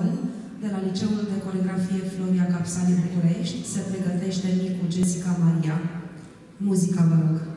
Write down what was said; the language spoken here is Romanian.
rol de la Liceul de Coregrafie Floria Capsa din București se pregătește Nicu Jessica Maria. Muzica, vă rog.